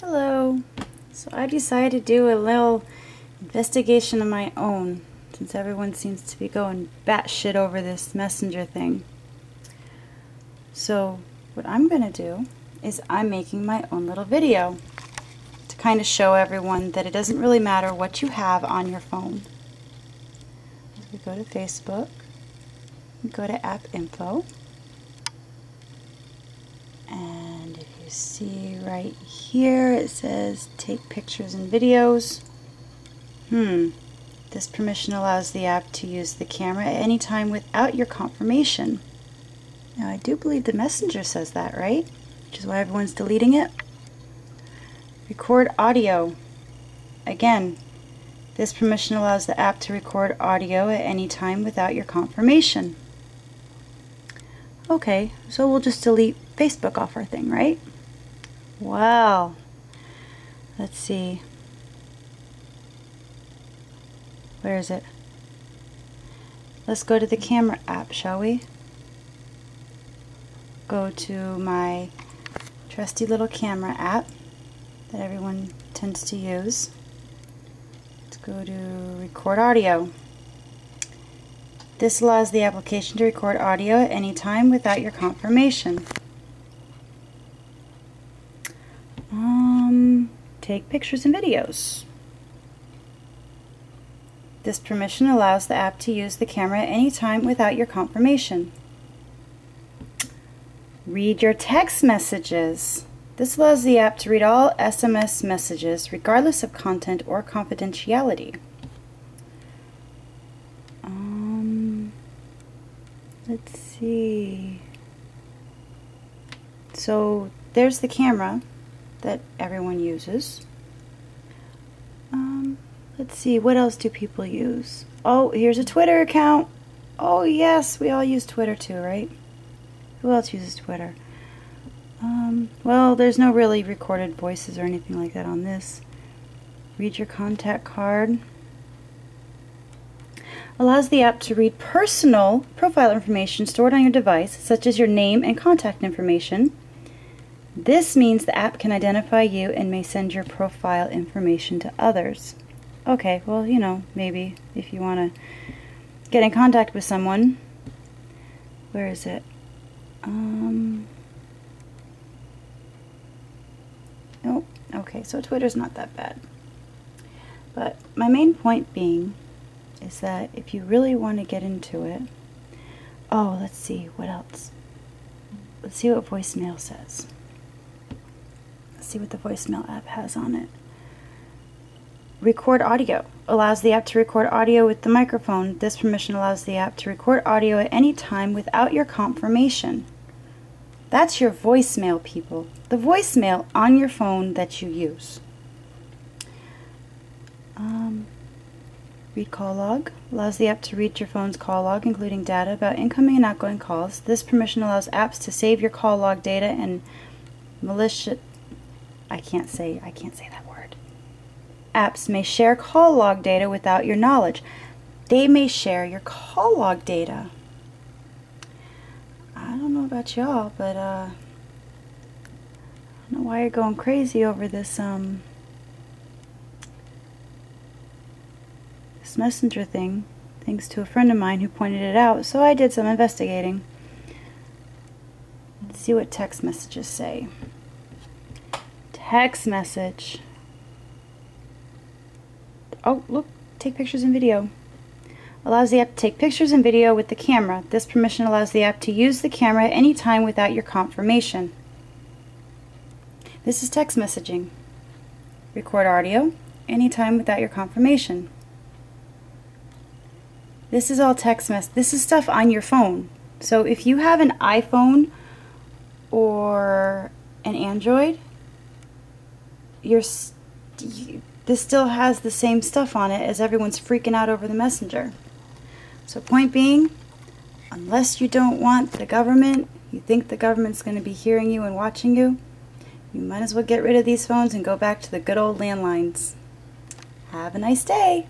Hello. So I decided to do a little investigation of my own since everyone seems to be going batshit over this messenger thing. So what I'm going to do is I'm making my own little video to kind of show everyone that it doesn't really matter what you have on your phone. We go to Facebook, go to app info, and if you see right here it says take pictures and videos. Hmm. This permission allows the app to use the camera at any time without your confirmation. Now I do believe the messenger says that, right? Which is why everyone's deleting it. Record audio. Again, this permission allows the app to record audio at any time without your confirmation. Okay, so we'll just delete Facebook off our thing, right? Wow. Let's see. Where is it? Let's go to the camera app, shall we? Go to my trusty little camera app that everyone tends to use. Let's go to record audio. This allows the application to record audio at any time without your confirmation. Um, take pictures and videos. This permission allows the app to use the camera at any time without your confirmation. Read your text messages. This allows the app to read all SMS messages regardless of content or confidentiality. Um, let's see. So there's the camera that everyone uses. Um, let's see, what else do people use? Oh, here's a Twitter account. Oh, yes, we all use Twitter too, right? Who else uses Twitter? Um, well, there's no really recorded voices or anything like that on this. Read your contact card. Allows the app to read personal profile information stored on your device, such as your name and contact information. This means the app can identify you and may send your profile information to others. Okay, well, you know, maybe if you want to get in contact with someone. Where is it? Um, nope. Okay, so Twitter's not that bad. But my main point being is that if you really want to get into it, oh, let's see, what else? Let's see what voicemail says. Let's see what the voicemail app has on it. Record audio allows the app to record audio with the microphone. This permission allows the app to record audio at any time without your confirmation. That's your voicemail, people. The voicemail on your phone that you use. Um, read call log allows the app to read your phone's call log, including data about incoming and outgoing calls. This permission allows apps to save your call log data and malicious. I can't say. I can't say that word. Apps may share call log data without your knowledge. They may share your call log data I don't know about y'all, but uh, I don't know why you're going crazy over this um this messenger thing. Thanks to a friend of mine who pointed it out, so I did some investigating. Let's see what text messages say. Text message. Oh, look, take pictures and video allows the app to take pictures and video with the camera. This permission allows the app to use the camera at any time without your confirmation. This is text messaging. Record audio anytime without your confirmation. This is all text mess. This is stuff on your phone. So if you have an iPhone or an Android, you're this still has the same stuff on it as everyone's freaking out over the messenger. So point being, unless you don't want the government, you think the government's going to be hearing you and watching you, you might as well get rid of these phones and go back to the good old landlines. Have a nice day.